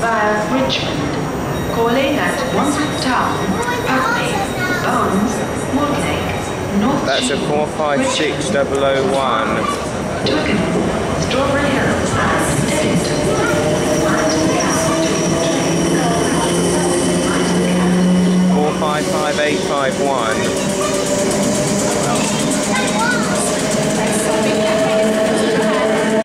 via Richmond, calling at Wandsworth Town, Putney, Barnes, Mortlake, North That's a 456001. Twickenham, Strawberry Hills and Teddington. Mind 455851.